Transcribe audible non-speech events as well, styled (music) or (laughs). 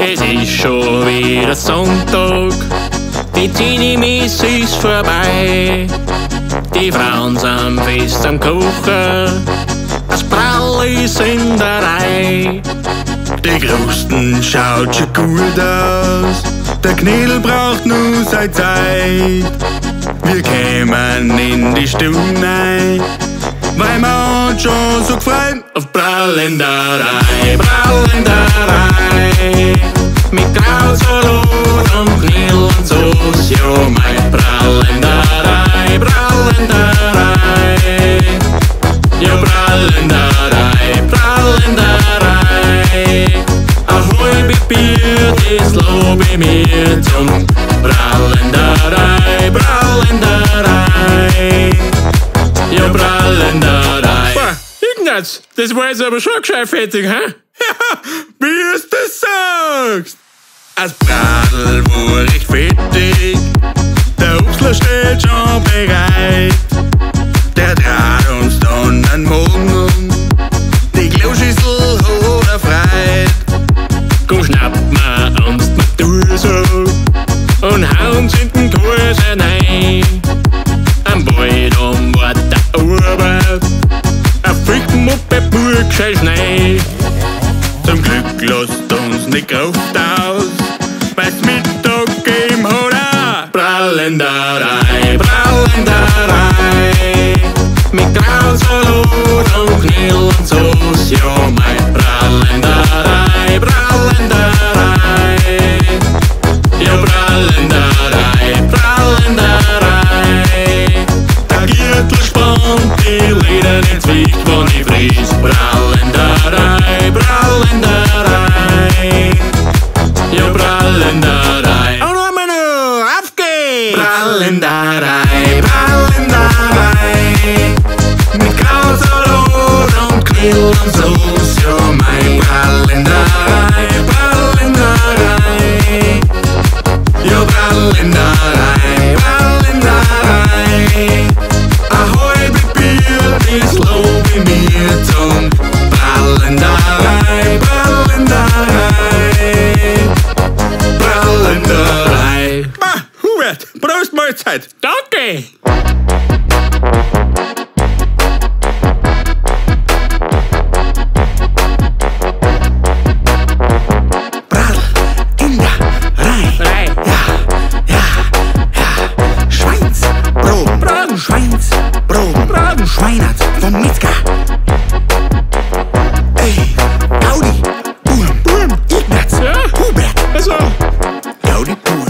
Es ist schon wieder Sonntag, die Teenie-Messe ist vorbei. Die Frauen sind fest am Kochen, das Prall ist in der Reihe. Die Krusten schaut schon gut aus, der Knädel braucht nur seine Zeit. Wir kämen in die Stunde wir uns schon so gefreut auf Prallenderei, Prallenderei. Mit Krautsalat und Knädel und Soße, ja, mein Prallenderei, Prallenderei. Ja, Prallenderei, Prallenderei. Ahoi, Bier, das lobe mir zum Das war jetzt aber schon gescheit fertig, hä? Ja, (laughs) wie es das sagst. Das Bradl war recht fettig, der Obstler steht schon bereit. Der dreht uns dann den Morgen um, die Kloschüssel hat er freit. Komm, schnappen wir uns die Matur und hauen in den Kurs hinein. Fickmuppe, Burg, Schnee. Zum Glück lasst uns nicht Kraft aus, wann ich fries. Prallenderei, Prallenderei. Ja, Prallenderei. Und noch einmal noch, auf geht's! Prallenderei, Prallenderei. Mit Krautsalat und Knädel Bier, das lob ich mir zum Prallenderei, Prallenderei. Pura.